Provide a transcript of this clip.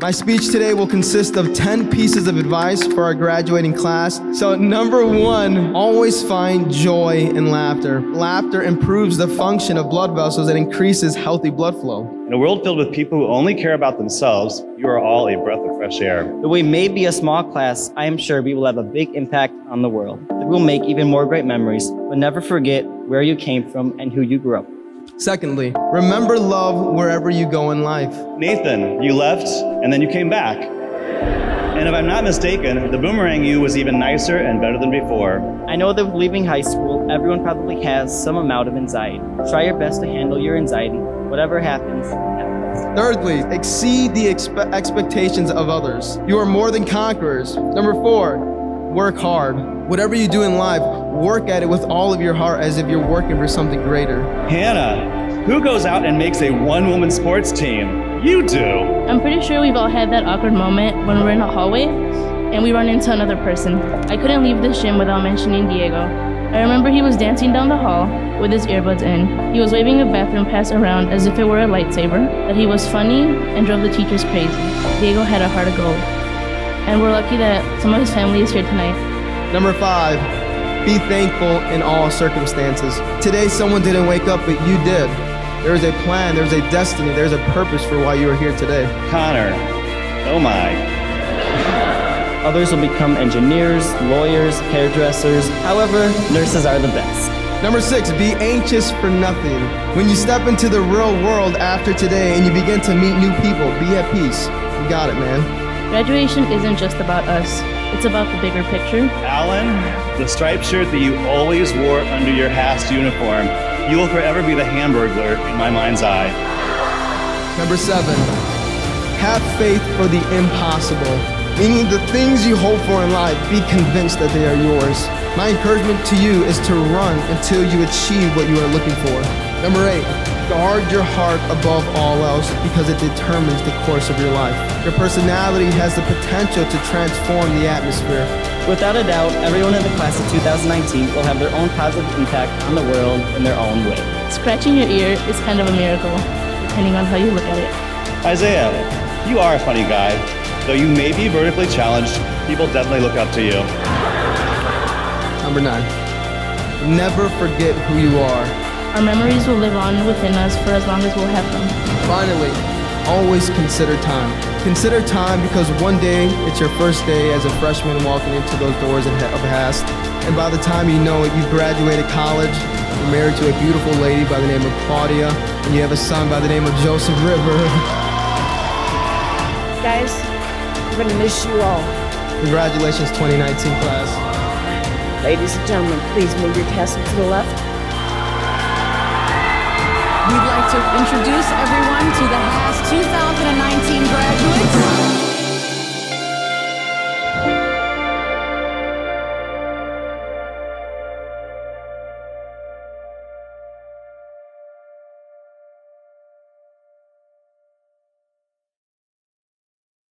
My speech today will consist of 10 pieces of advice for our graduating class. So, number one, always find joy in laughter. Laughter improves the function of blood vessels and increases healthy blood flow. In a world filled with people who only care about themselves, you are all a breath of fresh air. Though we may be a small class, I am sure we will have a big impact on the world. We will make even more great memories, but never forget where you came from and who you grew up. Secondly, remember love wherever you go in life. Nathan, you left and then you came back. And if I'm not mistaken, the boomerang you was even nicer and better than before. I know that leaving high school, everyone probably has some amount of anxiety. Try your best to handle your anxiety. Whatever happens, happens. Thirdly, exceed the expe- expectations of others. You are more than conquerors. Number four, work hard. Whatever you do in life, work at it with all of your heart as if you're working for something greater. Hannah, who goes out and makes a one woman sports team? You do. I'm pretty sure we've all had that awkward moment when we're in a hallway and we run into another person. I couldn't leave this gym without mentioning Diego. I remember he was dancing down the hall with his earbuds in. He was waving a bathroom pass around as if it were a lightsaber, that he was funny and drove the teachers crazy. Diego had a heart of gold. And we're lucky that some of his family is here tonight. Number five, be thankful in all circumstances. Today, someone didn't wake up, but you did. There is a plan, there's a destiny, there's a purpose for why you are here today. Connor, oh my. Others will become engineers, lawyers, hairdressers. However, nurses are the best. Number six, be anxious for nothing. When you step into the real world after today and you begin to meet new people, be at peace. You got it, man. Graduation isn't just about us, it's about the bigger picture. Alan, the striped shirt that you always wore under your HAST uniform, you will forever be the hamburglar in my mind's eye. Number seven, have faith for the impossible. Meaning the things you hope for in life, be convinced that they are yours. My encouragement to you is to run until you achieve what you are looking for. Number eight, guard your heart above all else because it determines the course of your life. Your personality has the potential to transform the atmosphere. Without a doubt, everyone in the class of 2019 will have their own positive impact on the world in their own way. Scratching your ear is kind of a miracle, depending on how you look at it. Isaiah, you are a funny guy. Though you may be vertically challenged, people definitely look up to you. Number nine, never forget who you are. Our memories will live on within us for as long as we'll have them. Finally, always consider time. Consider time because one day it's your first day as a freshman walking into those doors of HAST. And by the time you know it, you've graduated college, you're married to a beautiful lady by the name of Claudia, and you have a son by the name of Joseph River. Guys, I'm gonna miss you all. Congratulations, 2019 class. Ladies and gentlemen, please move your castle to the left. We'd like to